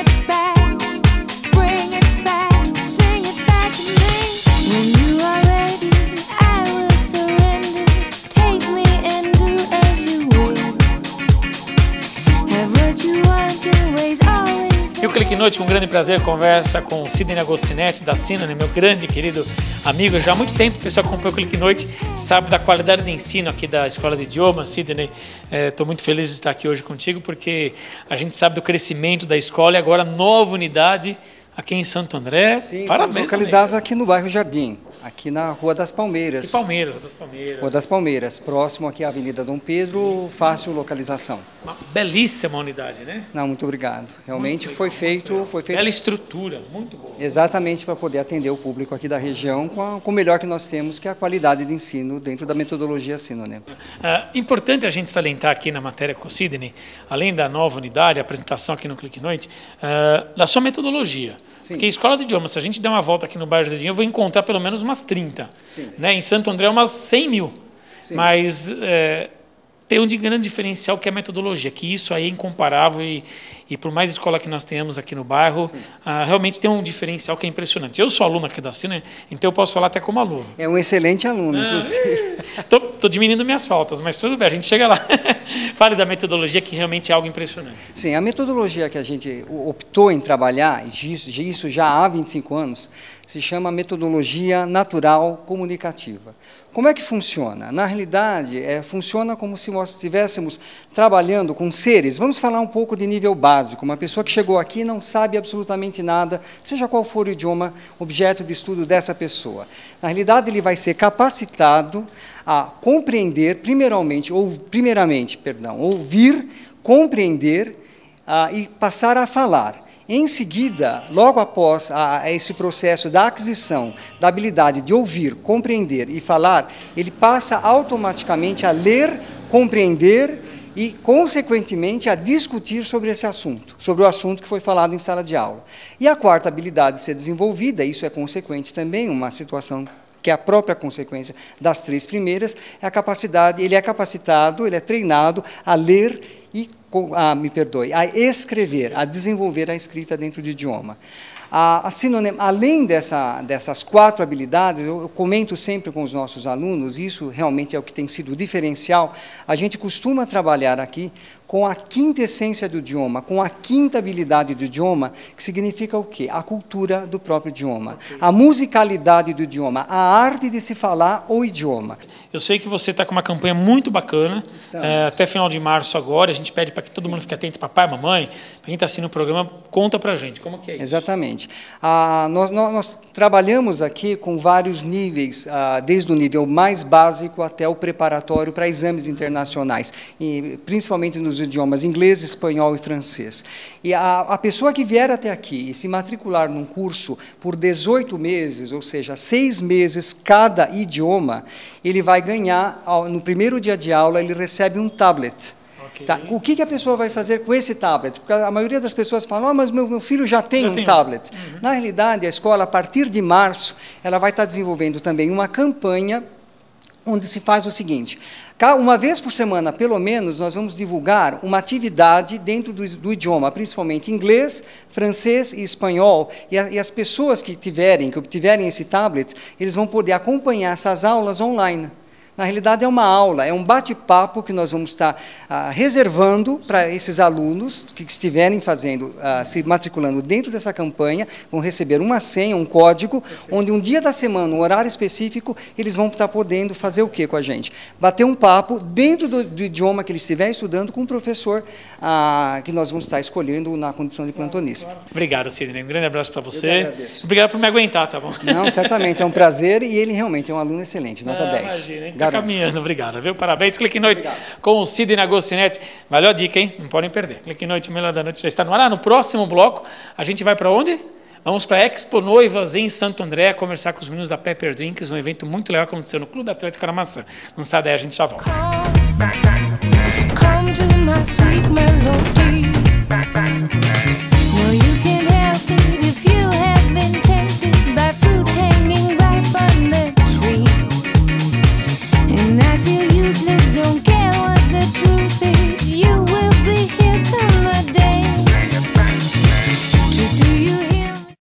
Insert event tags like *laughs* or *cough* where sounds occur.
it back, o Clique Noite, com grande prazer, conversa com Sidney Agostinetti, da Sinone, meu grande querido amigo. Já há muito tempo, o pessoal acompanha o Clique Noite, sabe da qualidade do ensino aqui da Escola de Idiomas. Sidney, estou muito feliz de estar aqui hoje contigo, porque a gente sabe do crescimento da escola e agora nova unidade aqui em Santo André. Sim, Parabéns. localizados aqui no bairro Jardim, aqui na Rua das Palmeiras. E Palmeiras, das Palmeiras. Rua das Palmeiras, próximo aqui à Avenida Dom Pedro, fácil localização. Uma belíssima unidade, né? Não, muito obrigado. Realmente Muito foi legal, feito, muito foi Bela feito estrutura, muito boa. exatamente para poder atender o público aqui da região com, a- com o melhor que nós temos, que é a qualidade de ensino dentro da metodologia Sinonem. Ah, importante a gente salientar aqui na matéria com o Sidney, além da nova unidade, a apresentação aqui no Clique Noite, ah, da sua metodologia. Sim. Porque escola de idiomas, se a gente der uma volta aqui no bairro Jardim, eu vou encontrar pelo menos umas 30. Sim. Né? Em Santo André, umas 100 mil. Sim. Mas é, tem um de grande diferencial que é a metodologia, que isso aí é incomparável e, e por mais escola que nós tenhamos aqui no bairro, ah, realmente tem um diferencial que é impressionante. Eu sou aluno aqui da Cine, então eu posso falar até como aluno. É um excelente aluno, Ah, inclusive. *laughs* Estou diminuindo minhas faltas, mas tudo bem, a gente chega lá. *laughs* Fale da metodologia, que realmente é algo impressionante. Sim, a metodologia que a gente optou em trabalhar, e isso, isso já há 25 anos, se chama metodologia natural comunicativa. Como é que funciona? Na realidade, é, funciona como se nós estivéssemos trabalhando com seres. Vamos falar um pouco de nível básico. Uma pessoa que chegou aqui não sabe absolutamente nada, seja qual for o idioma, objeto de estudo dessa pessoa. Na realidade, ele vai ser capacitado a compreender, primeiramente, ou primeiramente, perdão, ouvir, compreender ah, e passar a falar. Em seguida, logo após a, a esse processo da aquisição da habilidade de ouvir, compreender e falar, ele passa automaticamente a ler, compreender e, consequentemente, a discutir sobre esse assunto, sobre o assunto que foi falado em sala de aula. E a quarta habilidade a ser desenvolvida, isso é consequente também, uma situação que é a própria consequência das três primeiras, é a capacidade, ele é capacitado, ele é treinado a ler e, a, me perdoe, a escrever, a desenvolver a escrita dentro do idioma. A, a sinonim, além dessa, dessas quatro habilidades, eu, eu comento sempre com os nossos alunos, isso realmente é o que tem sido o diferencial, a gente costuma trabalhar aqui com a quinta essência do idioma, com a quinta habilidade do idioma, que significa o quê? A cultura do próprio idioma, a musicalidade do idioma, a arte de se falar o idioma. Eu sei que você está com uma campanha muito bacana, é, até final de março agora. Gente pede para que todo mundo fique atento, papai, mamãe, quem está assistindo o programa, conta para a gente como que é isso. Exatamente. Ah, nós, nós- nós trabalhamos aqui com vários níveis, ah, desde o nível mais básico até o preparatório para exames internacionais, e principalmente nos idiomas inglês, espanhol e francês. E a, a pessoa que vier até aqui e se matricular num curso por 18 meses, ou seja, seis meses cada idioma, ele vai ganhar, no primeiro dia de aula, ele recebe um tablet. Tá? O que, que a pessoa vai fazer com esse tablet? Porque a maioria das pessoas falam, ah, mas meu, meu filho já tem Já um um." tablet. Na realidade, a escola, a partir de março, ela vai estar desenvolvendo também uma campanha onde se faz o seguinte: uma vez por semana, pelo menos, nós vamos divulgar uma atividade dentro do, do idioma, principalmente inglês, francês e espanhol. E, a- e as pessoas que tiverem, que obtiverem esse tablet, eles vão poder acompanhar essas aulas online. Na realidade, é uma aula, é um bate-papo que nós vamos estar ah, reservando para esses alunos que estiverem fazendo, ah, se matriculando dentro dessa campanha, vão receber uma senha, um código, onde um dia da semana, um horário específico, eles vão estar podendo fazer o que com a gente? Bater um papo dentro do, do idioma que ele estiver estudando com o professor ah, que nós vamos estar escolhendo na condição de plantonista. Obrigado, Sidney. Um grande abraço para você. Obrigado por me aguentar, tá bom? Não, certamente, é um prazer e ele realmente é um aluno excelente, nota Ah, 10. Imagina, Tá Garanto. caminhando, obrigado, viu? Parabéns. Clique em Noite com o Sidney Agostinete. Valeu a dica, hein? Não podem perder. Clique em Noite, melhor da noite já está no ar. Ah, no próximo bloco, a gente vai para onde? Vamos para a Expo Noivas em Santo André, conversar com os meninos da Pepper Drinks, um evento muito legal que aconteceu no Clube Atlético Aramaçã. Não sai daí, a gente já volta. Come, come